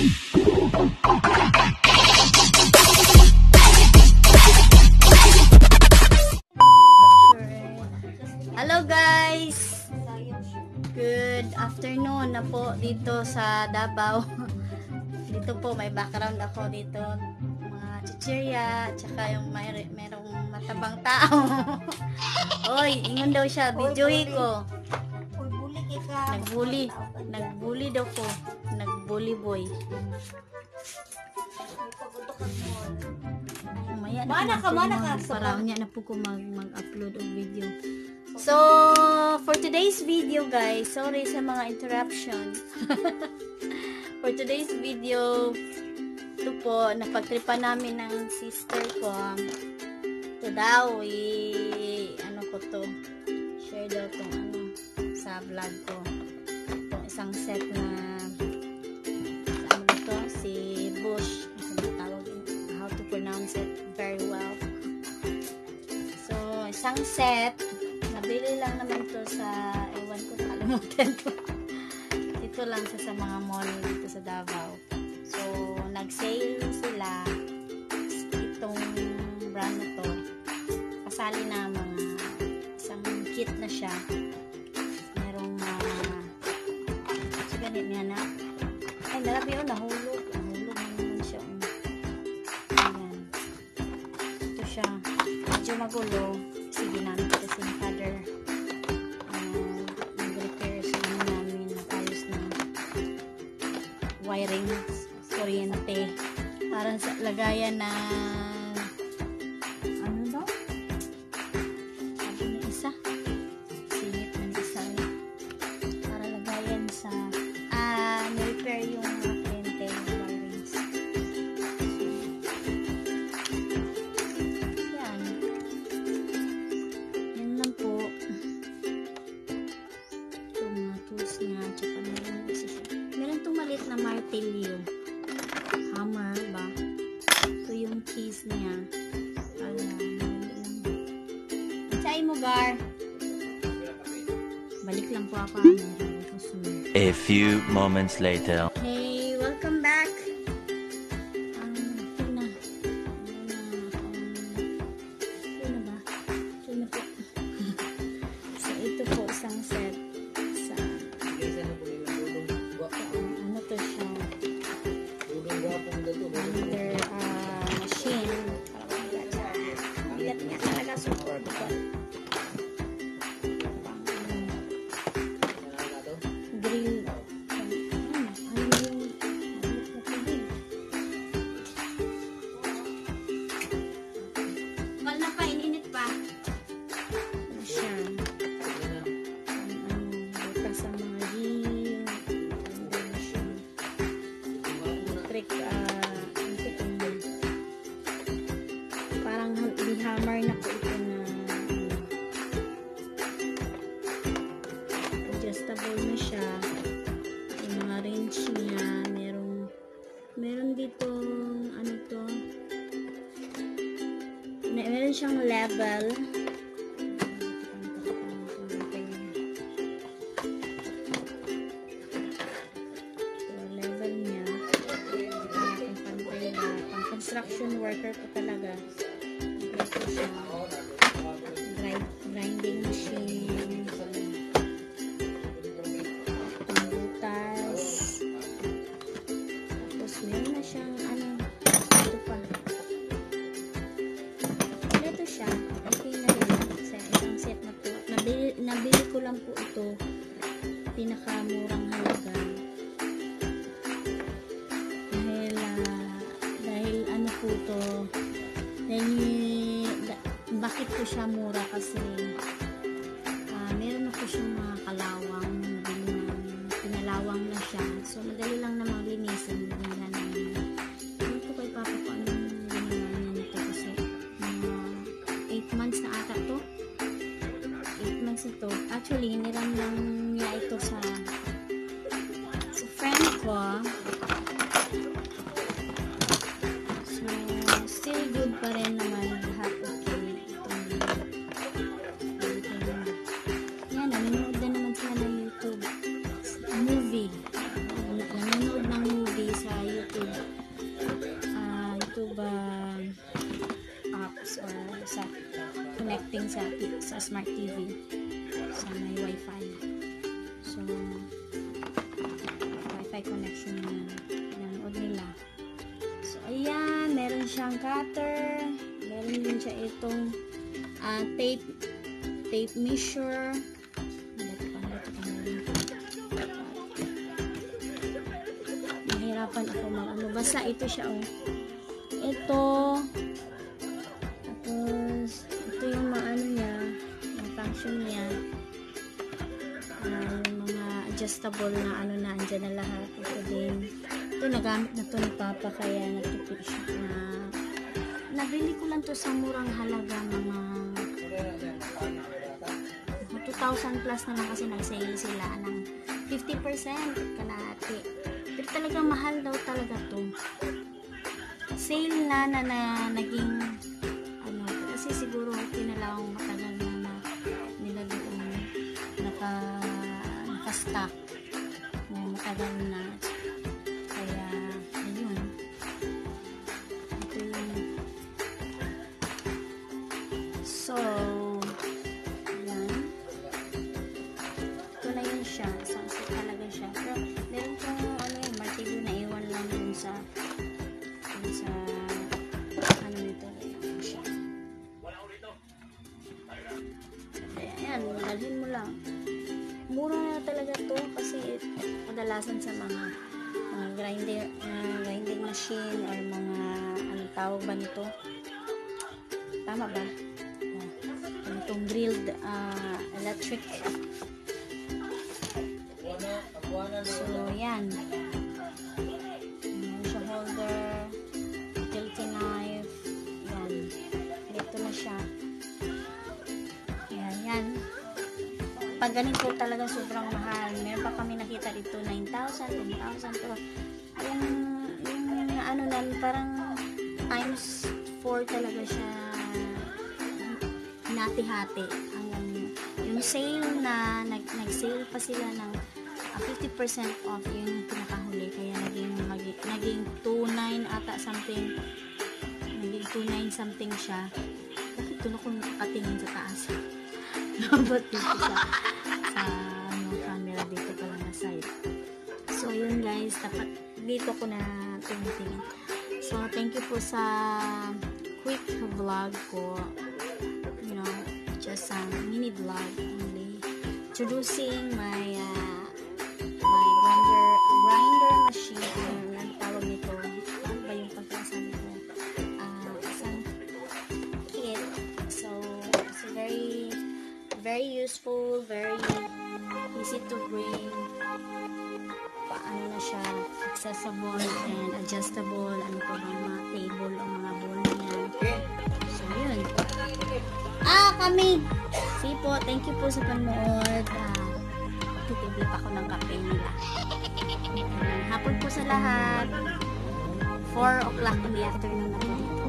Hello guys! Good afternoon na po dito sa Davao. dito po may background ako dito mga chichirya tsaka yung may merong matabang tao. Oy, ingon daw siya, videohi ko. Nagbuli. Nagbuli daw ko. Nagbuli boy. Mamaya na Mana ka, mana mag- ka. Sa- Para niya na po ko mag, mag-upload og video. So, for today's video guys, sorry sa mga interruption. for today's video, ito po, napagtripan namin ng sister ko. Ito daw, i- ano ko to, share daw tong ano, sa vlog ko. Isang set na, pronounce it very well. So, isang set, nabili lang naman to sa, ewan ko, nakalimutan ko. Dito lang sa, sa mga mall dito sa Davao. So, nag-sale sila itong brand na to. Kasali na mga isang kit na siya. Merong mga so, ganit nga na. Ay, nalabi yun. Nahulog magulo. Kasi ginamit ko yung father. Uh, nag-repair siya ano namin. Ayos na wiring kuryente. Parang sa lagayan na na martilyo. Hammer ba? Ito yung keys niya. Ayan. Sa'yo mo, Gar. Balik lang po ako. sunod. A few moments later. Hey, meron siyang level lang po ito. Pinakamurang halaga. Dahil ah, dahil ano po to dahil da- bakit po siya mura? Kasi ah, meron na po siyang mga kalawang actually niram lang niya ito sa sa friend ko. So still good pa rin naman wifi connection na nanood nila. So ayan meron siyang cutter. Meron din siya itong ah, tape tape measure. Nahirapan ako mag ano basta ito siya oh. Ito. Tapos ito yung maano niya yung function niya adjustable na ano na andyan na lahat. Ito din ito nagamit na to ni Papa kaya natipid siya. Na nabili ko lang to sa murang halaga mga 2,000 plus na lang kasi nag-sale sila ng 50% kalahati. Pero talagang mahal daw talaga to. Sale na na, na naging ano kasi siguro kinalawang matagal na na nila doon. Naka naka-stock na matagal na. Kaya ayun. Ito yung so yan ito na yun siya. Isang set talaga siya. Pero meron pang ano yung martilyo na iwan lang dun sa dun sa ano nito ayun siya. Ayan dalhin mo lang mura na talaga to kasi kadalasan sa mga mga grinder uh, grinding machine or mga ano tawag ba nito? Tama ba? Uh, itong grilled uh, electric? So yan pag ganito talaga sobrang mahal. Meron pa kami nakita dito 9,000, 10,000 pero yung, yung ano na parang times 4 talaga siya hinati-hati. Ang yung sale na nag, nag-sale pa sila ng ah, 50% off yun yung pinakahuli kaya naging magi- naging 2.9 ata something naging 2.9 something siya bakit tulo ko nakatingin sa taas Dapat dito sa, sa ano, camera dito pala na side. So, yun guys. Dapat dito ko na tinitingin. So, thank you po sa quick vlog ko. You know, just a mini vlog only. Introducing my uh, easy to bring. Paano na siya, accessible and adjustable. Ano pa ba mga table o mga bowl niya. So, yun. Ah, kami! See po, thank you po sa panood. Ah, titibli pa ako ng kape nila. Ayan, hapon po sa lahat. 4 o'clock in the afternoon na po dito.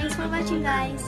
Thanks for watching, guys.